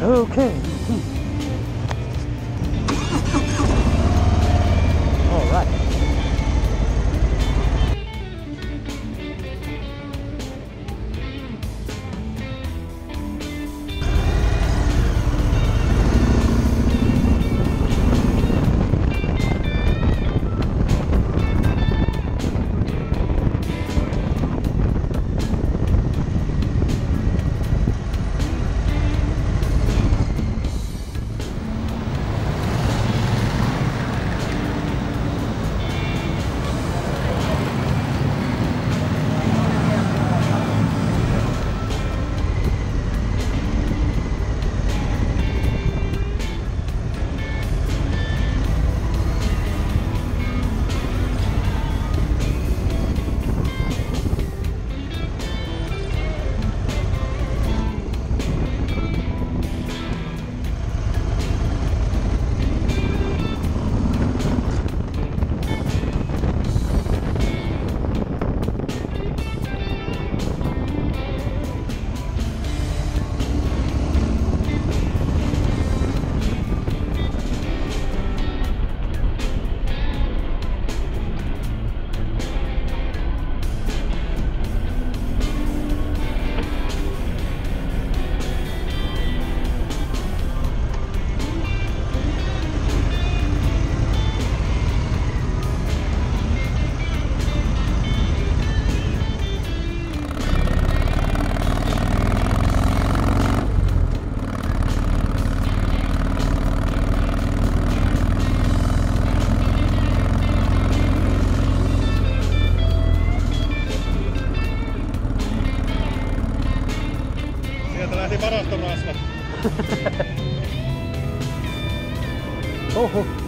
Okay. Sieltä lähti varaston rasvat. Oho.